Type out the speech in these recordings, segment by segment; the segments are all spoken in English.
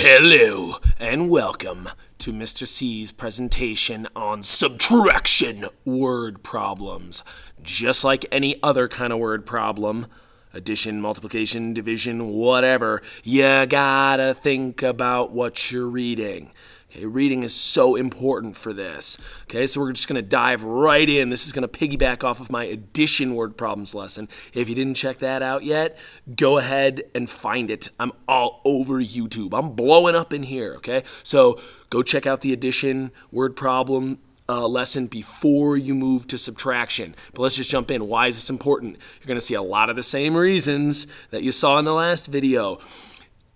Hello and welcome to Mr. C's presentation on subtraction word problems. Just like any other kind of word problem, addition, multiplication, division, whatever, you gotta think about what you're reading. Okay, reading is so important for this. Okay, so we're just going to dive right in. This is going to piggyback off of my addition word problems lesson. If you didn't check that out yet, go ahead and find it. I'm all over YouTube. I'm blowing up in here. Okay, so go check out the addition word problem uh, lesson before you move to subtraction. But let's just jump in. Why is this important? You're going to see a lot of the same reasons that you saw in the last video.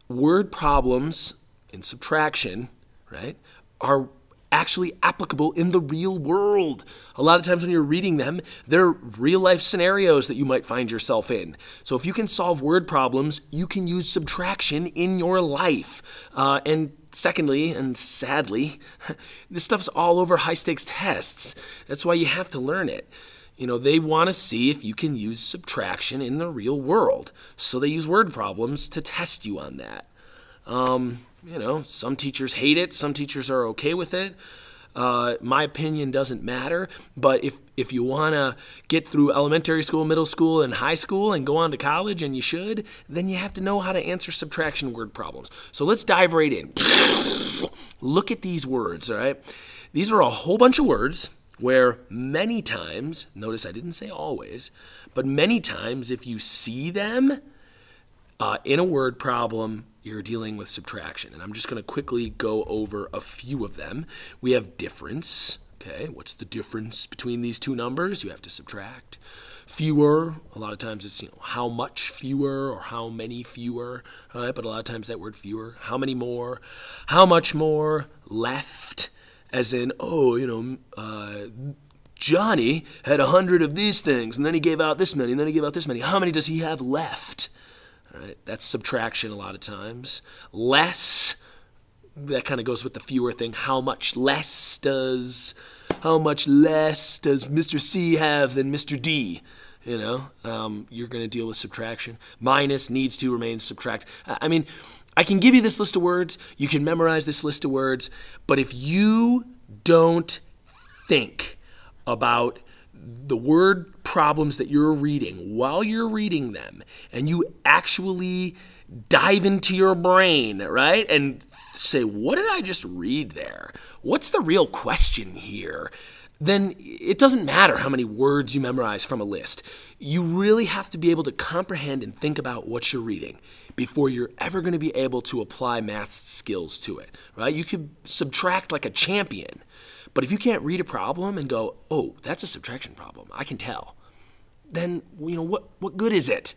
Word problems in subtraction right, are actually applicable in the real world. A lot of times when you're reading them, they're real life scenarios that you might find yourself in. So if you can solve word problems, you can use subtraction in your life. Uh, and secondly, and sadly, this stuff's all over high stakes tests. That's why you have to learn it. You know, they want to see if you can use subtraction in the real world. So they use word problems to test you on that. Um, you know, some teachers hate it, some teachers are okay with it. Uh, my opinion doesn't matter, but if if you want to get through elementary school, middle school, and high school and go on to college, and you should, then you have to know how to answer subtraction word problems. So let's dive right in. Look at these words, all right? These are a whole bunch of words where many times, notice I didn't say always, but many times if you see them uh, in a word problem, you're dealing with subtraction. And I'm just going to quickly go over a few of them. We have difference. Okay, what's the difference between these two numbers? You have to subtract. Fewer, a lot of times it's you know how much fewer or how many fewer, right? but a lot of times that word fewer. How many more? How much more? Left, as in, oh, you know, uh, Johnny had a hundred of these things, and then he gave out this many, and then he gave out this many. How many does he have left? Right? That's subtraction a lot of times. Less, that kind of goes with the fewer thing. How much less does, how much less does Mr. C have than Mr. D? You know, um, you're going to deal with subtraction. Minus needs to remain subtract. I mean, I can give you this list of words. You can memorize this list of words. But if you don't think about the word problems that you're reading while you're reading them and you actually dive into your brain, right? And say, what did I just read there? What's the real question here? Then it doesn't matter how many words you memorize from a list. You really have to be able to comprehend and think about what you're reading before you're ever going to be able to apply math skills to it, right? You could subtract like a champion but if you can't read a problem and go, oh, that's a subtraction problem, I can tell, then, you know, what, what good is it?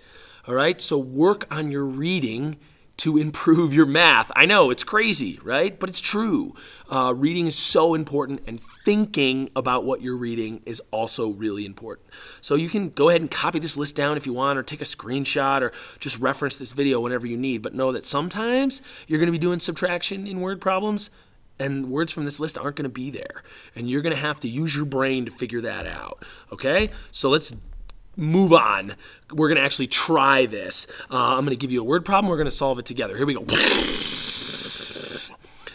All right, so work on your reading to improve your math. I know it's crazy, right? But it's true. Uh, reading is so important, and thinking about what you're reading is also really important. So you can go ahead and copy this list down if you want, or take a screenshot, or just reference this video whenever you need. But know that sometimes you're going to be doing subtraction in word problems and words from this list aren't going to be there. And you're going to have to use your brain to figure that out. Okay? So let's move on. We're going to actually try this. Uh, I'm going to give you a word problem. We're going to solve it together. Here we go.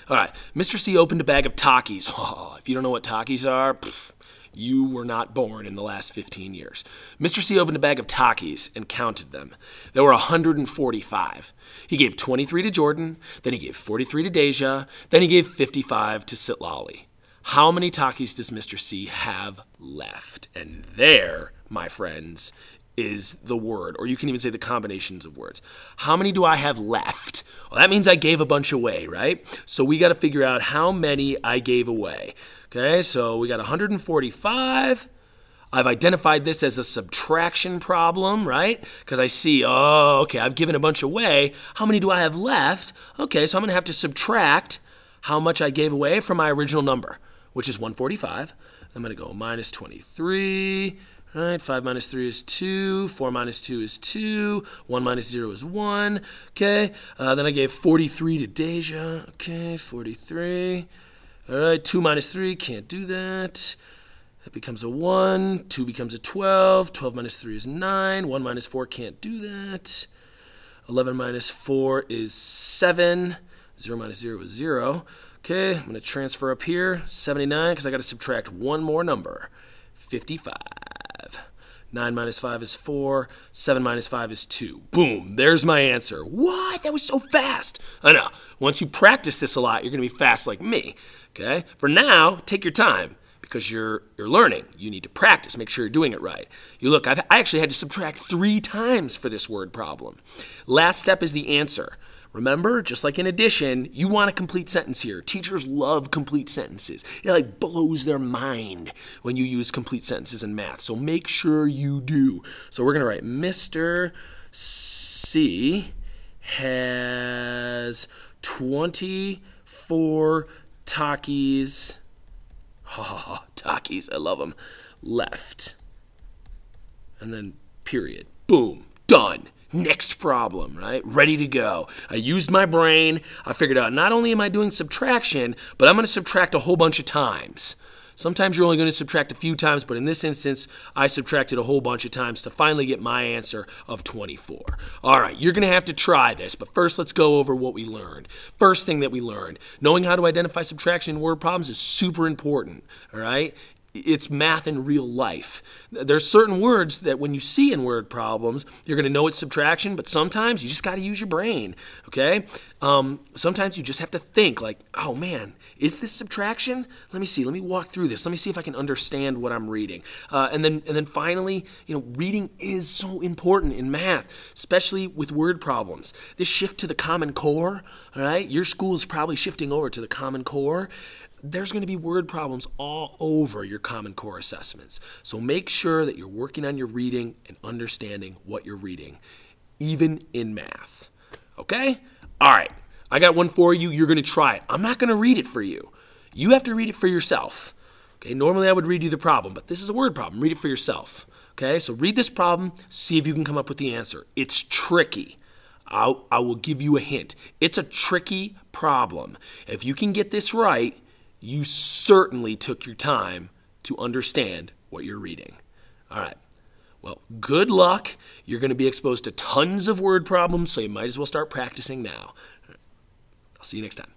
All right. Mr. C opened a bag of Takis. Oh, if you don't know what Takis are, pff, you were not born in the last 15 years. Mr. C opened a bag of Takis and counted them. There were 145. He gave 23 to Jordan, then he gave 43 to Deja, then he gave 55 to Sitlali. How many Takis does Mr. C have left? And there, my friends, is the word, or you can even say the combinations of words. How many do I have left? Well, that means I gave a bunch away, right? So we got to figure out how many I gave away. Okay, so we got 145. I've identified this as a subtraction problem, right? Because I see, oh, okay, I've given a bunch away. How many do I have left? Okay, so I'm going to have to subtract how much I gave away from my original number, which is 145. I'm going to go minus 23, right? 5 minus 3 is 2, 4 minus 2 is 2, 1 minus 0 is 1, okay? Uh, then I gave 43 to Deja, okay, 43. All right, 2 minus 3, can't do that. That becomes a 1. 2 becomes a 12. 12 minus 3 is 9. 1 minus 4 can't do that. 11 minus 4 is 7. 0 minus 0 is 0. Okay, I'm going to transfer up here, 79, because I got to subtract one more number, 55. 9 minus 5 is 4. 7 minus 5 is 2. Boom, there's my answer. What? That was so fast. I know. Once you practice this a lot, you're going to be fast like me. Okay? For now, take your time because you're you're learning. You need to practice. Make sure you're doing it right. You look, I've, I actually had to subtract three times for this word problem. Last step is the answer. Remember, just like in addition, you want a complete sentence here. Teachers love complete sentences. It like blows their mind when you use complete sentences in math. So make sure you do. So we're going to write Mr. C has 24 Takis. Ha Oh, Takis, I love them. Left. And then period. Boom. Done. Next problem, right? Ready to go. I used my brain. I figured out not only am I doing subtraction, but I'm going to subtract a whole bunch of times. Sometimes you're only going to subtract a few times, but in this instance, I subtracted a whole bunch of times to finally get my answer of 24. All right, you're going to have to try this, but first let's go over what we learned. First thing that we learned, knowing how to identify subtraction in word problems is super important, all right? It's math in real life. There's certain words that when you see in word problems, you're going to know it's subtraction, but sometimes you just got to use your brain, okay? Um, sometimes you just have to think like, oh man, is this subtraction? Let me see. Let me walk through this. Let me see if I can understand what I'm reading. Uh, and then, and then finally, you know, reading is so important in math, especially with word problems. This shift to the Common Core, all right? Your school is probably shifting over to the Common Core there's going to be word problems all over your Common Core assessments. So make sure that you're working on your reading and understanding what you're reading, even in math. Okay? All right. I got one for you. You're going to try it. I'm not going to read it for you. You have to read it for yourself. Okay? Normally I would read you the problem, but this is a word problem. Read it for yourself. Okay? So read this problem, see if you can come up with the answer. It's tricky. I'll, I will give you a hint. It's a tricky problem. If you can get this right, you certainly took your time to understand what you're reading. All right. Well, good luck. You're going to be exposed to tons of word problems, so you might as well start practicing now. I'll see you next time.